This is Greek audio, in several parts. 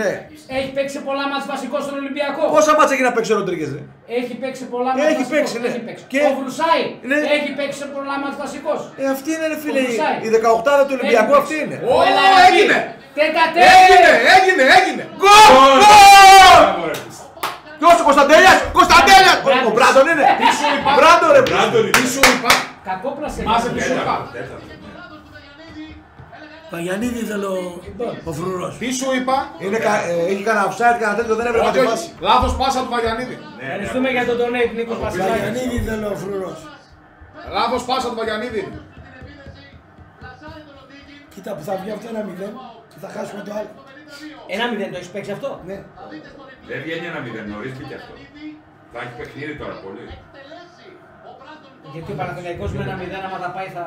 Ναι. Έχει παίξει πολλά μάτς βασικό στον Ολυμπιακό. Πόσα μάτσα έχει να παίξει ο Ροντρίγκες. Έχει παίξει πολλά μάτς Έχει βασικός. παίξει, ναι. Έχει παίξει. Και- Ο Βρουσάη Ναι. έχει παίξει πολλά μάτς βασικός. Ε, αυτή είναι ρε φίλε. Ο Βρουσάη. Η 18 του Ολυμπιακού Έχει αυτή είναι. παίξει. Ω, Ο Ελαραμπή. έγινε. Τέτα Έγινε, έγινε, έγινε. Γκολ! Μπράβο, ρε. Ποιος ο Κωνσταντέλιας! Κωνσταντέλιας! Μπράντον. Ο Μπράντον είναι! Τι σου είπα, Μπράντον ρε! Μπράντον είναι. τι σου Παγιανίδη ήθελε ο, ο Φρουρός. Τι σου είπα; Είναι κα- ε, Έχει κανένα offside, κανένα τέτοιο, δεν έπρεπε να Όχι, τη όχι. βάσει. Λάθος πάσα του Βαγιανίδη. Ναι, ναι, Ευχαριστούμε για τον donate Νίκος Βασιλάκη. Παγιανίδη ήθελε ο Φρουρός. Λάθος πάσα του Βαγιανίδη. Κοίτα που θα βγει αυτό ένα μηδέν και θα χάσουμε το άλλο. Ένα μηδέν το έχεις παίξει αυτό; Ναι. Δεν βγαίνει ένα μηδέν, νωρίς μπήκε αυτό. Θα έχει παιχνίδι τώρα πολύ. Γιατί ο Παναθηναϊκός με ένα μηδέν άμα τα πάει θα...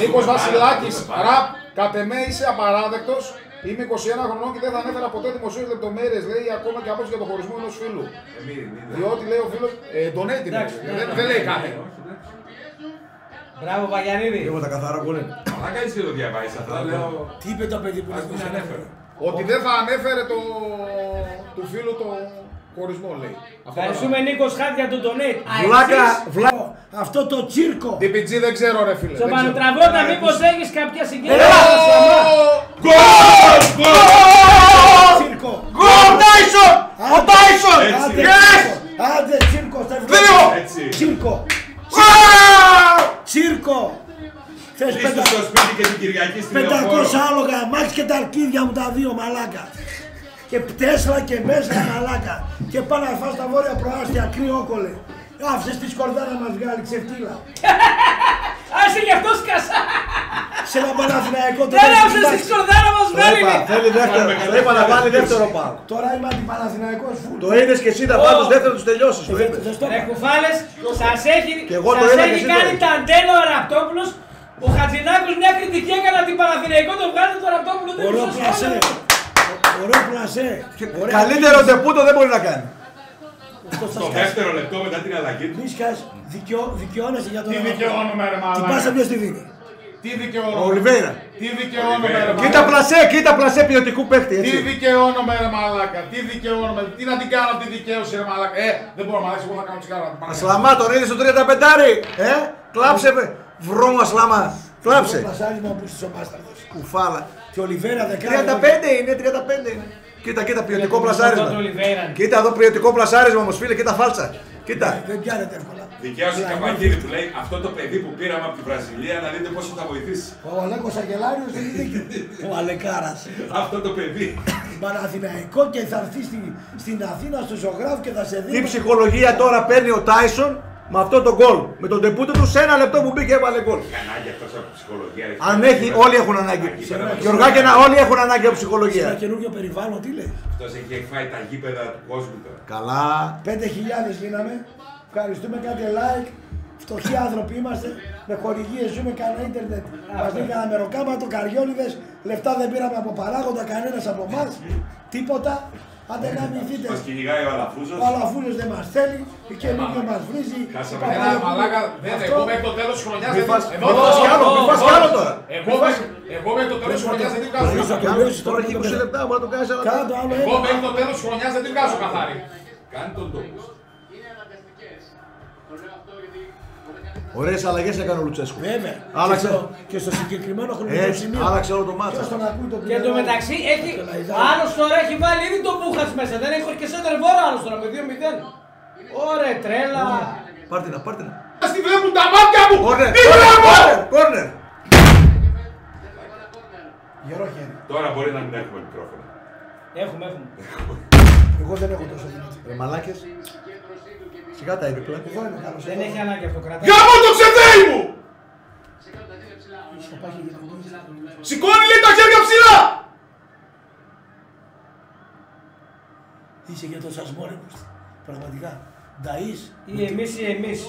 Νίκος Βασιλάκης, ραπ, κατ' εμέ είσαι απαράδεκτος. Είμαι 21 χρονών και δεν θα ανέφερα ποτέ δημοσίως λεπτομέρειες, λέει ακόμα και απόψε για το χωρισμό ενός φίλου. Ε, μη, μη, δεν- Διότι λέει ο φίλος, ε, donate είναι, Εντάξει, δεν, ναι. δεν λέει κάτι. Ε, όχι, εντάξει. Μπράβο Βαγιανίδη. Λίγο τα καθαρά που είναι. Αλλά κάνεις και το διαβάζεις αυτά, λέω. Τι είπε το παιδί που Ας είναι μην 21 ανέφερε. Ότι δεν θα ανέφερε το, του φίλου το χωρισμό, λέει. Αυτό Ευχαριστούμε Νίκος Χάτ για τον donate. Βλάκα, Αεξής, βλάκα. Αυτό το τσίρκο. DPG δεν ξέρω ρε φίλε. Στο δεν ξέρω. Πανουτραβότα μήπως έχεις κάποια συγκέντρωση; Έλα! Γκολ! Γκολ! Τσίρκο. Γκολ Τάισον! Ο Τάισον! Έτσι. Άντε, Yes! τσίρκο. Άντε τσίρκο. στα Δύο! ευλογία. Έτσι. Τσίρκο. Α! Τσίρκο. Θες Κλείστε πεντα- στο σπίτι και την Κυριακή στην 500 άλογα, μάξ και τα αρκίδια μου τα δύο μαλάκα. Και πτέσλα και μέσα μαλάκα. Και πάνε να φας τα βόρεια προάστια κρυόκολε. Άφησες τη σκορδά να μας βγάλει ξεφτύλα. Άσε γι' αυτό σκάσα. Σε ένα Παναθηναϊκό το Δεν έχεις άφησες τη κοιτάξει. σκορδά να μας Το βγάλει. είπα, θέλει δεύτερο. Το είπα να βάλει δεύτερο πάω. Τώρα είμαι αντιπαναθηναϊκός φουλ. Το είδες και εσύ, θα βάλεις δεύτερο τους τελειώσεις. Το Δεν- είπες. δεν στο Ρε είπα. κουφάλες, σας έχει, Και εγώ το σας είδα και έχει εσύ το κάνει είδες. τα αντένα ο Ραπτόπουλος. Ο Χατζηνάκος μια κριτική έκανε από την Παναθηναϊκό, το βγάλετε το Ραπτόπουλο. δεν Ωραίο είναι σωστό. πλασέ. Ωραίο πλασέ. Ωραία Καλύτερο τεπούτο δεν μπορεί να κάνει. Αυτό θα Στο σκάσει. δεύτερο λεπτό μετά την αλλαγή του. Μίσχας, δικαιώ- δικαιώνεσαι για τον Τι εαυτό. δικαιώνομαι ρε Την μαλάκα. πάσα ποιος τη δίνει. Τι Ο δικαιώνομαι. Ολιβέηρα. Τι δικαιώνομαι ρε Ολιβέηρα. Κοίτα μαλάκα. πλασέ, κοίτα πλασέ ποιοτικού παίχτη Τι έτσι. δικαιώνομαι ρε μαλάκα. Τι δικαιώνομαι. Τι να την κάνω τη δικαίωση ρε μαλάκα. Ε, δεν μπορώ μαλάκα. Εγώ θα κάνω τσιγάρα. Ασλαμά τον είδες στο 35 Ε, κλάψε με. Βρώμα ασλαμά. Κλάψε. Πλασάρισμα που είσαι ο μπάσταρδος. Κουφάλα. Και ο Λιβέρα δεκάρι. 35 είναι, 35 είναι. Κοίτα, κοίτα, ποιοτικό Τον πλασάρισμα. Ολιβέηρα. Κοίτα εδώ ποιοτικό πλασάρισμα όμως φίλε, κοίτα φάλτσα. Κοίτα. Δεν πιάνεται εύκολα. Δικαίωσε και Παγκύρη του λέει αυτό το παιδί που πήραμε από τη Βραζιλία να δείτε πόσο θα βοηθήσει. Ο Αλέκος Αγγελάριος έχει δίκιο. Ο Αλεκάρας. Αυτό το παιδί. Παναθηναϊκό και θα έρθει στη, στην Αθήνα στο ζωγράφο και θα σε δει. Τι ψυχολογία τώρα παίρνει ο Τάισον; Με αυτό το γκολ. Με τον τεπούτο τους σε ένα λεπτό που μπήκε έβαλε γκολ. Έχει ανάγκη αυτός από ψυχολογία. ρε. Αν έχει, όλοι έχουν ανάγκη. Γήπεδα που- Γιωργάκη, να- όλοι έχουν ανάγκη από Σε ένα ψυχολογία. καινούργιο περιβάλλον, τι λέει; Αυτός έχει φάει τα γήπεδα του κόσμου τώρα. Καλά. 5.000 γίναμε. Ευχαριστούμε, κάντε like. Φτωχοί άνθρωποι είμαστε. Με χορηγίες ζούμε κανένα ίντερνετ. Μας δίνει μεροκάματο, καριόλιδε. Λεφτά δεν πήραμε από παράγοντα κανένας από εμάς. Τίποτα. Άντε να μυθείτε. Μας κυνηγάει ο Αλαφούζος. Ο Αλαφούλος δεν μας θέλει, η καινούργια μας βρίζει. Χάσαμε η ένα Ένα Παπαδοπούλου. μαλάκα. Δεν Αυτό- εγώ μέχρι το τέλος της χρονιάς Μη δεν φας Εδώ μη φας κι άλλο, μη φας κι άλλο τώρα. Εγώ μέχρι- Εγώ μέχρι το τέλος της χρονιάς δεν την βγάζω. Μπορείς να καθαρή. το λιώσεις Τώρα έχει 20 λεπτά, μπορεί να το κάνεις αλλά. Κάνε το άλλο Εγώ ένα. μέχρι το τέλος της χρονιάς δεν την βγάζω καθαρή. Κάνει τον τόπο. Ωραίες αλλαγές έκανε ο Λουτσέσκου. Βέβαια. Άλλαξε. Και στο- Και στο συγκεκριμένο χρονικό Έτσι, σημείο. άλλαξε όλο το μάτσα. Ποιος τον ακούει το Και εν τω μεταξύ έχει, ο άλλος τώρα έχει βάλει ήδη το Μπούχατς μέσα. Δεν έχει και σέντερ βόρο άλλος τώρα με 2-0. Ωραία τρέλα. Πάρτε να, πάρτε να. Ας τη βλέπουν τα μάτια μου! Κόρνερ, Τι κόρνερ, βλέπω! κόρνερ, κόρνερ. Γερό χέρι. Τώρα μπορεί να μην έχουμε μικρόφωνο. Έχουμε, έχουμε. Εγώ δεν έχω τόσο δυνατή. Ρε μαλάκες. Σιγά τα έπιπλα. Εγώ είμαι καλός. Δεν έχει ανάγκη αυτό κρατάει. Γάμο το ξεδέι μου! Σκοπάκι για τον κόσμο. Σηκώνει λέει τα χέρια ψηλά! Είσαι για το σασμό ρε Κώστα. Πραγματικά. Νταΐς. Ή εμείς ή εμείς.